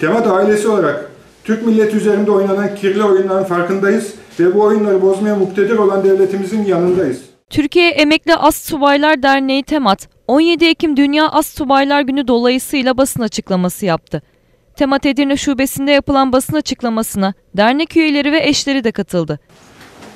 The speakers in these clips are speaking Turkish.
Temat ailesi olarak Türk milleti üzerinde oynanan kirli oyunların farkındayız ve bu oyunları bozmaya muktedir olan devletimizin yanındayız. Türkiye Emekli Astsubaylar Derneği Temat, 17 Ekim Dünya Astsubaylar Günü dolayısıyla basın açıklaması yaptı. Temat Edirne Şubesi'nde yapılan basın açıklamasına dernek üyeleri ve eşleri de katıldı.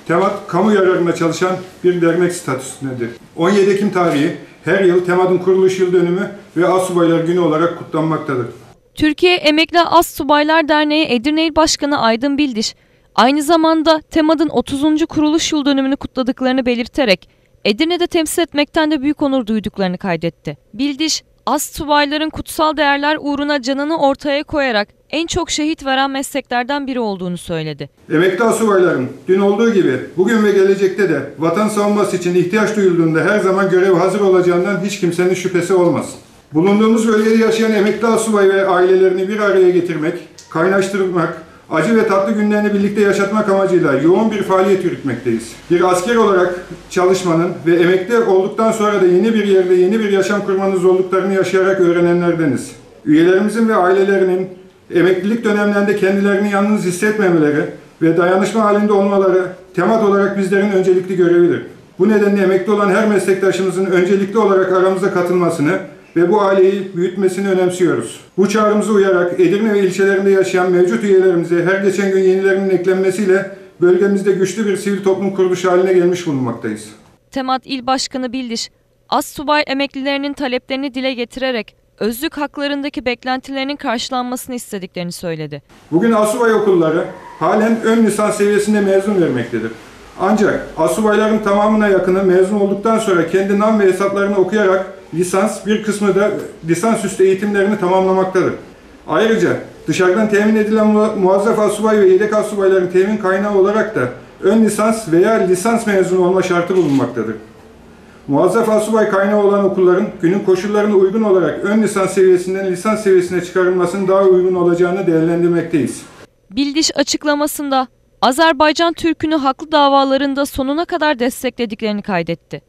Temat, kamu yararına çalışan bir dernek statüsündedir. 17 Ekim tarihi her yıl Temat'ın kuruluş yıl dönümü ve Asubaylar Günü olarak kutlanmaktadır. Türkiye Emekli Astsubaylar Derneği Edirne İl Başkanı Aydın Bildiş, aynı zamanda TEMAD'ın 30. kuruluş yıl dönümünü kutladıklarını belirterek Edirne'de temsil etmekten de büyük onur duyduklarını kaydetti. Bildiş, Astsubayların kutsal değerler uğruna canını ortaya koyarak en çok şehit veren mesleklerden biri olduğunu söyledi. Emekli asubayların dün olduğu gibi bugün ve gelecekte de vatan savunması için ihtiyaç duyulduğunda her zaman görev hazır olacağından hiç kimsenin şüphesi olmasın. Bulunduğumuz bölgede yaşayan emekli asubay ve ailelerini bir araya getirmek, kaynaştırmak, acı ve tatlı günlerini birlikte yaşatmak amacıyla yoğun bir faaliyet yürütmekteyiz. Bir asker olarak çalışmanın ve emekli olduktan sonra da yeni bir yerde yeni bir yaşam kurmanın zorluklarını yaşayarak öğrenenlerdeniz. Üyelerimizin ve ailelerinin emeklilik dönemlerinde kendilerini yalnız hissetmemeleri ve dayanışma halinde olmaları temat olarak bizlerin öncelikli görevidir. Bu nedenle emekli olan her meslektaşımızın öncelikli olarak aramıza katılmasını ve bu aileyi büyütmesini önemsiyoruz. Bu çağrımıza uyarak Edirne ve ilçelerinde yaşayan mevcut üyelerimize her geçen gün yenilerinin eklenmesiyle bölgemizde güçlü bir sivil toplum kuruluşu haline gelmiş bulunmaktayız. Temat İl Başkanı Bildiş, Astsubay emeklilerinin taleplerini dile getirerek özlük haklarındaki beklentilerinin karşılanmasını istediklerini söyledi. Bugün asubay okulları halen ön lisans seviyesinde mezun vermektedir. Ancak asubayların tamamına yakını mezun olduktan sonra kendi nam ve hesaplarını okuyarak lisans, bir kısmı da lisansüstü eğitimlerini tamamlamaktadır. Ayrıca dışarıdan temin edilen mu- muazzaf asubay ve yedek asubayların temin kaynağı olarak da ön lisans veya lisans mezunu olma şartı bulunmaktadır. Muazzaf asubay kaynağı olan okulların günün koşullarına uygun olarak ön lisans seviyesinden lisans seviyesine çıkarılmasının daha uygun olacağını değerlendirmekteyiz. Bildiş açıklamasında Azerbaycan Türk'ünü haklı davalarında sonuna kadar desteklediklerini kaydetti.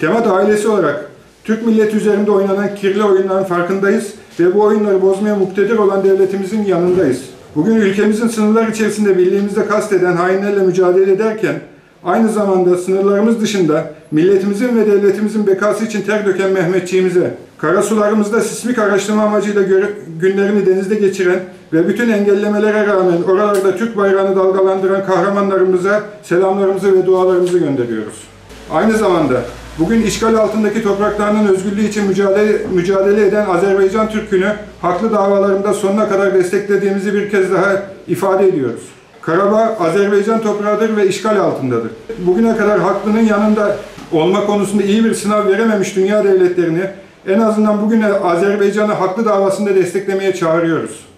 Temat ailesi olarak Türk milleti üzerinde oynanan kirli oyunların farkındayız ve bu oyunları bozmaya muktedir olan devletimizin yanındayız. Bugün ülkemizin sınırlar içerisinde birliğimizde kasteden hainlerle mücadele ederken aynı zamanda sınırlarımız dışında milletimizin ve devletimizin bekası için ter döken Mehmetçiğimize, karasularımızda sismik araştırma amacıyla günlerini denizde geçiren ve bütün engellemelere rağmen oralarda Türk bayrağını dalgalandıran kahramanlarımıza selamlarımızı ve dualarımızı gönderiyoruz. Aynı zamanda bugün işgal altındaki topraklarının özgürlüğü için mücadele, mücadele eden Azerbaycan Türk'ünü haklı davalarında sonuna kadar desteklediğimizi bir kez daha ifade ediyoruz. Karabağ Azerbaycan toprağıdır ve işgal altındadır. Bugüne kadar haklının yanında olma konusunda iyi bir sınav verememiş dünya devletlerini en azından bugüne Azerbaycan'ı haklı davasında desteklemeye çağırıyoruz.